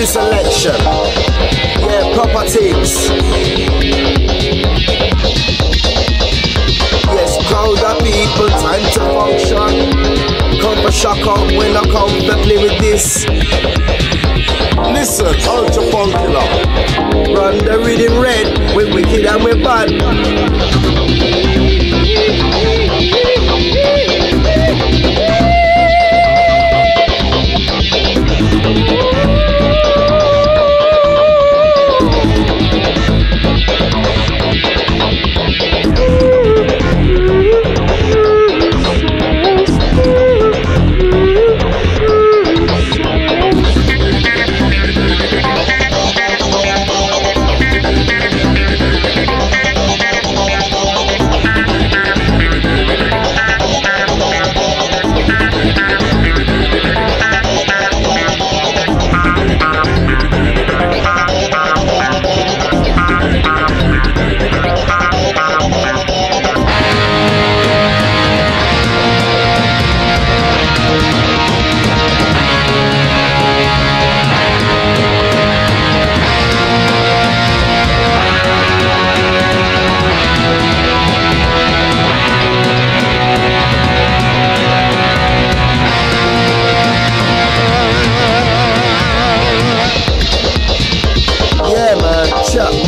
Rinsey selection. Yeah, proper things. Yes, crowd of people, time to function. Come for shock out when I come to play with this. Listen, Ultra Funk Killer. Run the rhythm red, we wicked and we bad.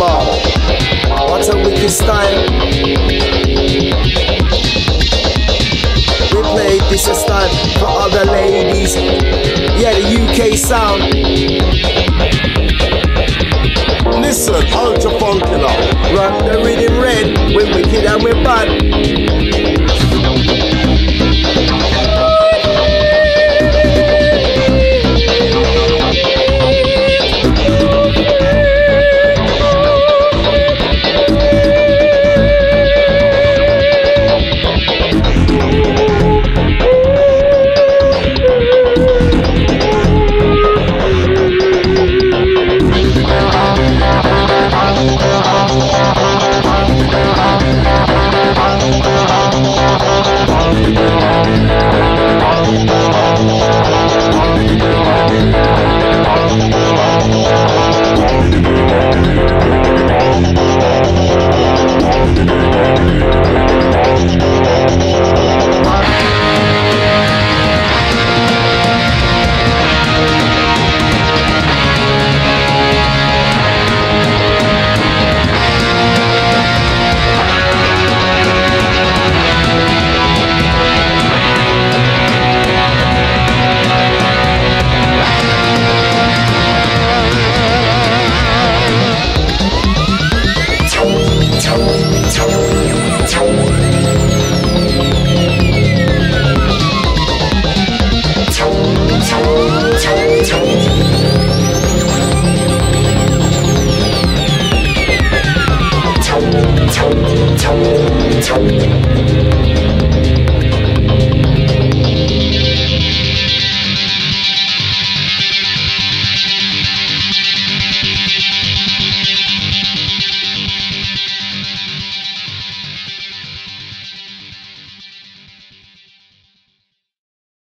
What a wicked style. We play this style for other ladies. Yeah, the UK sound. Listen, Ultra Funk Killer. Run the rhythm red. We're wicked and we're bad. Thank you.